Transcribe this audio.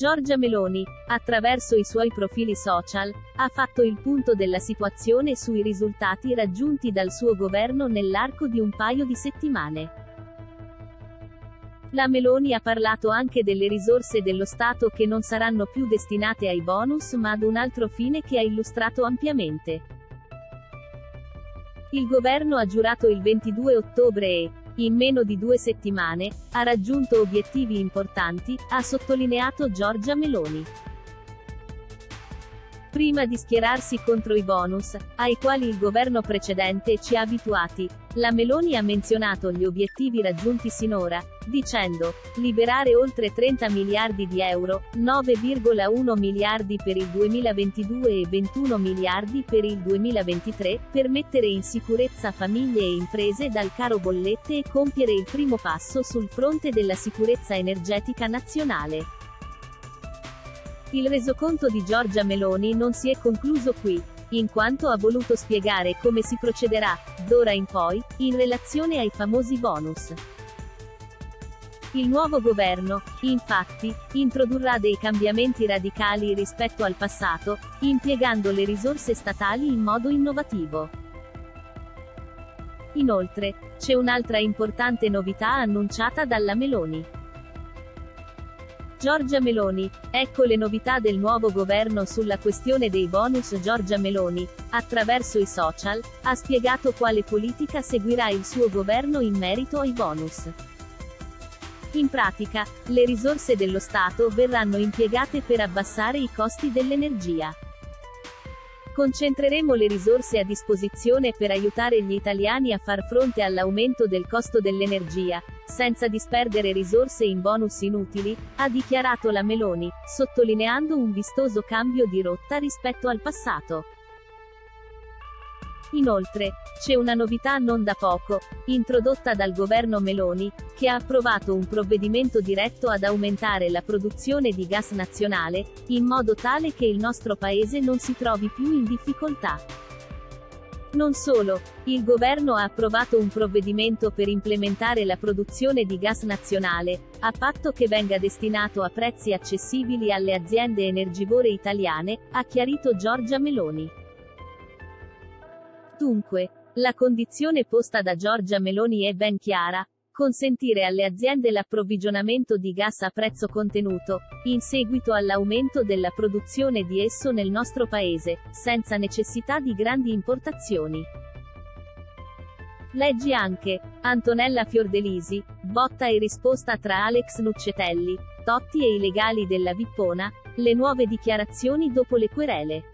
Giorgia Meloni, attraverso i suoi profili social, ha fatto il punto della situazione sui risultati raggiunti dal suo governo nell'arco di un paio di settimane. La Meloni ha parlato anche delle risorse dello Stato che non saranno più destinate ai bonus ma ad un altro fine che ha illustrato ampiamente. Il governo ha giurato il 22 ottobre e, in meno di due settimane, ha raggiunto obiettivi importanti, ha sottolineato Giorgia Meloni. Prima di schierarsi contro i bonus, ai quali il governo precedente ci ha abituati, la Meloni ha menzionato gli obiettivi raggiunti sinora, dicendo, liberare oltre 30 miliardi di euro, 9,1 miliardi per il 2022 e 21 miliardi per il 2023, per mettere in sicurezza famiglie e imprese dal caro bollette e compiere il primo passo sul fronte della sicurezza energetica nazionale. Il resoconto di Giorgia Meloni non si è concluso qui, in quanto ha voluto spiegare come si procederà, d'ora in poi, in relazione ai famosi bonus. Il nuovo governo, infatti, introdurrà dei cambiamenti radicali rispetto al passato, impiegando le risorse statali in modo innovativo. Inoltre, c'è un'altra importante novità annunciata dalla Meloni. Giorgia Meloni. Ecco le novità del nuovo governo sulla questione dei bonus Giorgia Meloni, attraverso i social, ha spiegato quale politica seguirà il suo governo in merito ai bonus. In pratica, le risorse dello Stato verranno impiegate per abbassare i costi dell'energia. Concentreremo le risorse a disposizione per aiutare gli italiani a far fronte all'aumento del costo dell'energia, senza disperdere risorse in bonus inutili, ha dichiarato la Meloni, sottolineando un vistoso cambio di rotta rispetto al passato. Inoltre, c'è una novità non da poco, introdotta dal governo Meloni, che ha approvato un provvedimento diretto ad aumentare la produzione di gas nazionale, in modo tale che il nostro paese non si trovi più in difficoltà. Non solo, il governo ha approvato un provvedimento per implementare la produzione di gas nazionale, a patto che venga destinato a prezzi accessibili alle aziende energivore italiane, ha chiarito Giorgia Meloni. Dunque, la condizione posta da Giorgia Meloni è ben chiara, consentire alle aziende l'approvvigionamento di gas a prezzo contenuto, in seguito all'aumento della produzione di esso nel nostro paese, senza necessità di grandi importazioni. Leggi anche, Antonella Fiordelisi, botta e risposta tra Alex Nuccetelli, Totti e i legali della Vippona, le nuove dichiarazioni dopo le querele.